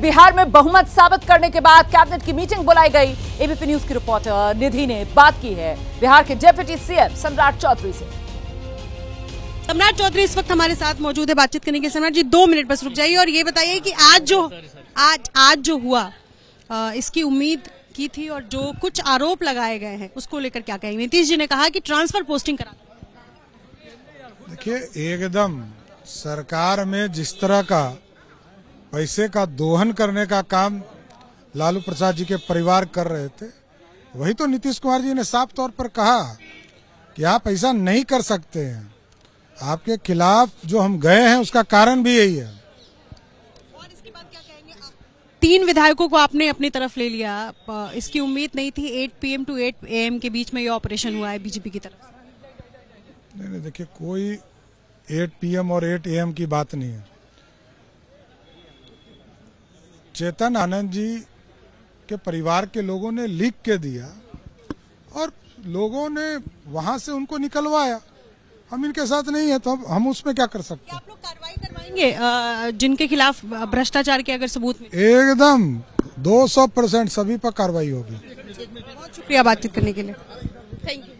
बिहार में बहुमत साबित करने के बाद कैबिनेट की मीटिंग बुलाई गई। एबीपी न्यूज़ की रिपोर्टर निधि ने बात की है। बिहार के डेप्यूटी सीएम सम्राट चौधरी से। सम्राट चौधरी इस वक्त हमारे साथ मौजूद है। बातचीत करने के सम्राट जी दो मिनट बस रुक जाइए और ये बताइए कि आज जो आज आज जो हुआ अ, इसकी उम्मीद की थी और जो कुछ आरोप लगाए गए हैं उसको लेकर क्या कहेंगे? नीतीश जी ने कहा कि ट्रांसफ़र पोस्टिंग करा देखिए एकदम सरकार में जिस तरह का पैसे का दोहन करने का काम लालू प्रसाद जी के परिवार कर रहे थे। वही तो नीतीश कुमार जी ने साफ़ तौर पर कहा कि आप ऐसा नहीं कर सकते हैं। आपके खिलाफ जो हम गए हैं उसका कारण भी यही है। इसके बाद क्या कहेंगे? तीन विधायकों को आपने अपनी तरफ़ ले लिया। इसकी उम्मीद नहीं थी। 8 पीएम टू 8 एएम के बीच में ये ऑपरेशन हुआ है बीजेपी की तरफ़ नहीं नहीं देखिए कोई 8 पीएम और 8 एएम की बात नहीं है। चेतन आनंद जी के परिवार के लोगों ने लिख के दिया और लोगों ने वहाँ से उनको निकलवाया। हम इनके साथ नहीं है तो हम- उसमें क्या कर सकते आप लोग कार्रवाई करवाएँगे? जिनके खिलाफ भ्रष्टाचार के अगर सबूत मिले। एकदम 200 परसेंट सभी पर कार्रवाई होगी। बहुत शुक्रिया बातचीत करने के लिए। Thank you